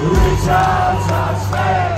Reach out, touch me.